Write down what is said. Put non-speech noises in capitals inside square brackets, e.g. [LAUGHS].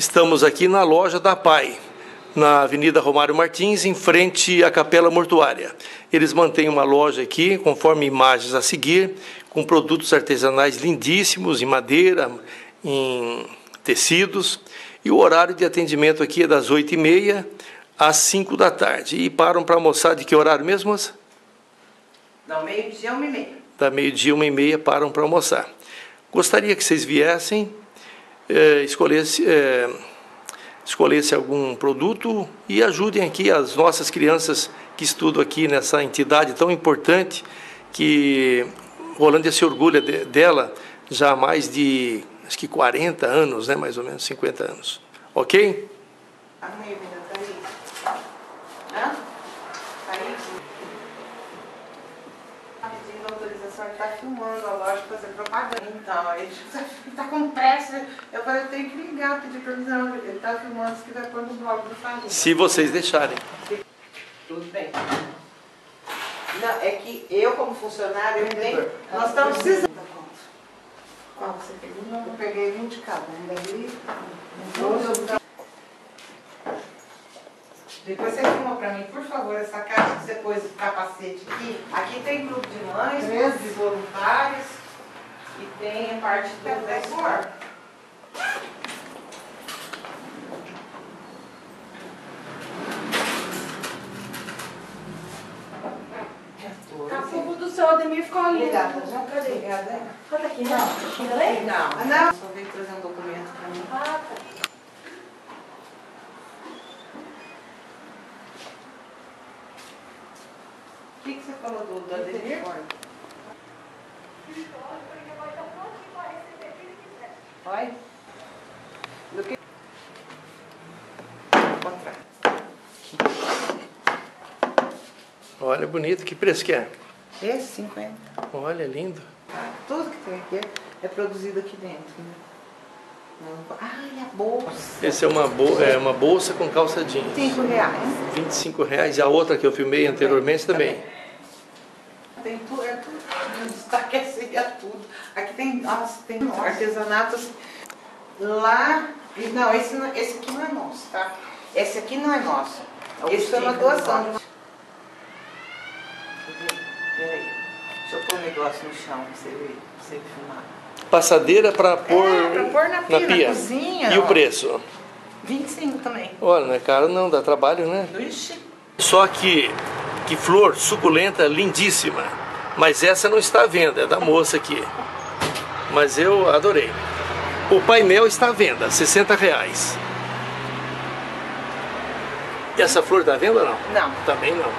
Estamos aqui na loja da Pai, na Avenida Romário Martins, em frente à Capela Mortuária. Eles mantêm uma loja aqui, conforme imagens a seguir, com produtos artesanais lindíssimos, em madeira, em tecidos. E o horário de atendimento aqui é das 8h30 às 5 da tarde. E param para almoçar de que horário mesmo? Da meio-dia, uma e meia. Da meio-dia, uma e meia, param para almoçar. Gostaria que vocês viessem, é, escolhesse, é, escolhesse algum produto e ajudem aqui as nossas crianças que estudam aqui nessa entidade tão importante que Rolândia se orgulha de, dela já há mais de acho que 40 anos, né, mais ou menos 50 anos. Ok? Amém, tá aí. Tá aí? Tá pedindo autorização, ele tá filmando a loja fazer propaganda. Então, ele [LAUGHS] tá com pressa. Eu falei, eu tenho que ligar, pedir permissão. Ele tá filmando, se quiser pôr no blog do família. Se vocês deixarem. Tudo bem. Não, é que eu, como funcionário, eu tenho. Nós estamos precisando. Qual você pegou? Eu peguei 20 cada, um dali, 12. Depois você filma pra mim, por favor, essa caixa que você pôs o capacete aqui. Aqui tem grupo de mães, grupo de voluntários e tem a parte do da escola. A culpa do seu Ademir ficou ali. Obrigada, já cadê? Obrigada. Conta aqui, não. Não, não. Só veio trazer um documento pra mim. Ah, tá. O que, que você falou do, do Ademir? Oi? Do que? Olha, bonito. Que preço que é? Esse 50. Olha, lindo. Ah, tudo que tem aqui é produzido aqui dentro. Né? Não- Ai, a bolsa. Essa é uma, bo é uma bolsa com calça jeans. 5 reais. 25 reais. E a outra que eu filmei anteriormente também. Tem tudo, é tudo. [LAUGHS] Destaque é seria tudo. Aqui tem, nossa, tem artesanatos lá. e Não, esse, não- esse aqui não é nosso, tá? Esse aqui não é nosso. Esse foi uma doação. Peraí. Deixa eu pôr um negócio no chão pra você ver, pra você filmar. Passadeira para pôr, É, pôr na pia, na cozinha, E o ó. preço? 25 também. Olha, não é caro não, dá trabalho, né? Ixi. Só que, que flor suculenta, lindíssima. Mas essa não está à venda, é da moça aqui. Mas eu adorei. O painel está à venda, 60 reais. E essa flor está à venda ou não? Não. Também não.